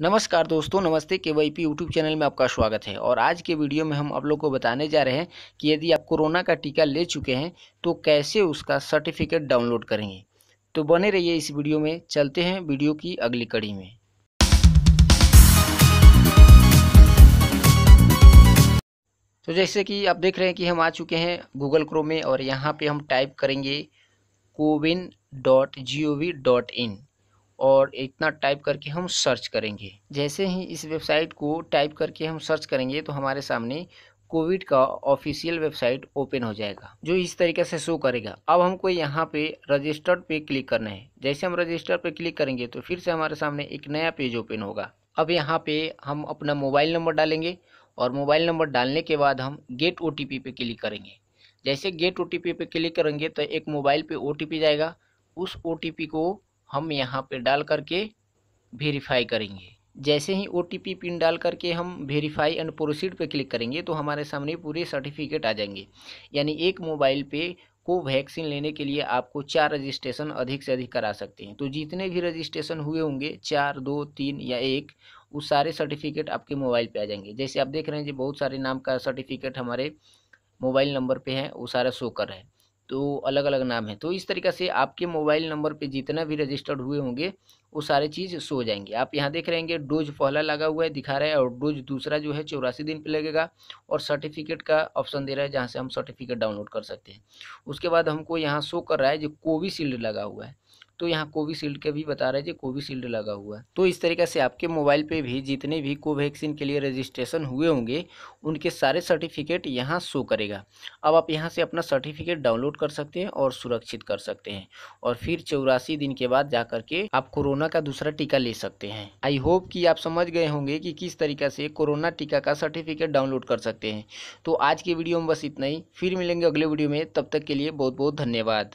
नमस्कार दोस्तों, नमस्ते के वाई पी यूट्यूब चैनल में आपका स्वागत है। और आज के वीडियो में हम आप लोग को बताने जा रहे हैं कि यदि आप कोरोना का टीका ले चुके हैं तो कैसे उसका सर्टिफिकेट डाउनलोड करेंगे। तो बने रहिए इस वीडियो में, चलते हैं वीडियो की अगली कड़ी में। तो जैसे कि आप देख रहे हैं कि हम आ चुके हैं गूगल क्रोम में और यहाँ पर हम टाइप करेंगे CoWIN dot G O V dot in. और इतना टाइप करके हम सर्च करेंगे। जैसे ही इस वेबसाइट को टाइप करके हम सर्च करेंगे तो हमारे सामने कोविड का ऑफिशियल वेबसाइट ओपन हो जाएगा, जो इस तरीके से शो करेगा। अब हमको यहाँ पे रजिस्टर्ड पे क्लिक करना है। जैसे हम रजिस्टर पे क्लिक करेंगे तो फिर से हमारे सामने एक नया पेज ओपन होगा। अब यहाँ पे हम अपना मोबाइल नंबर डालेंगे और मोबाइल नंबर डालने के बाद हम गेट ओटीपी पे क्लिक करेंगे। जैसे गेट ओटीपी पे क्लिक करेंगे तो एक मोबाइल पे ओ जाएगा। उस ओटीपी को हम यहाँ पे डाल करके वेरीफाई करेंगे। जैसे ही ओटीपी पिन डाल करके हम वेरीफाई एंड प्रोसीड पे क्लिक करेंगे तो हमारे सामने पूरे सर्टिफिकेट आ जाएँगे। यानी एक मोबाइल पे को वैक्सीन लेने के लिए आपको चार रजिस्ट्रेशन अधिक से अधिक करा सकते हैं। तो जितने भी रजिस्ट्रेशन हुए होंगे, चार, दो, तीन या एक वो सारे सर्टिफिकेट आपके मोबाइल पे आ जाएँगे। जैसे आप देख रहे हैं जी, बहुत सारे नाम का सर्टिफिकेट हमारे मोबाइल नंबर पे है, वो सारा शो कर रहा है। तो अलग अलग नाम है। तो इस तरीक़े से आपके मोबाइल नंबर पे जितना भी रजिस्टर्ड हुए होंगे, वो सारे चीज़ सो जाएँगे। आप यहाँ देख रहे हैं डोज पहला लगा हुआ है, दिखा रहा है, और डोज दूसरा जो है, चौरासी दिन पे लगेगा, और सर्टिफिकेट का ऑप्शन दे रहा है, जहाँ से हम सर्टिफिकेट डाउनलोड कर सकते हैं। उसके बाद हमको यहाँ शो कर रहा है, जो कोविशील्ड लगा हुआ है। तो यहाँ कोविशील्ड के भी बता रहे हैं कोविशील्ड लगा हुआ है। तो इस तरीके से आपके मोबाइल पे भी जितने भी कोवैक्सीन के लिए रजिस्ट्रेशन हुए होंगे, उनके सारे सर्टिफिकेट यहाँ शो करेगा। अब आप यहाँ से अपना सर्टिफिकेट डाउनलोड कर सकते हैं और सुरक्षित कर सकते हैं और फिर चौरासी दिन के बाद जा करके आप कोरोना का दूसरा टीका ले सकते हैं। आई होप कि आप समझ गए होंगे कि किस तरीके से कोरोना टीका का सर्टिफिकेट डाउनलोड कर सकते हैं। तो आज की वीडियो में बस इतना ही। फिर मिलेंगे अगले वीडियो में। तब तक के लिए बहुत बहुत धन्यवाद।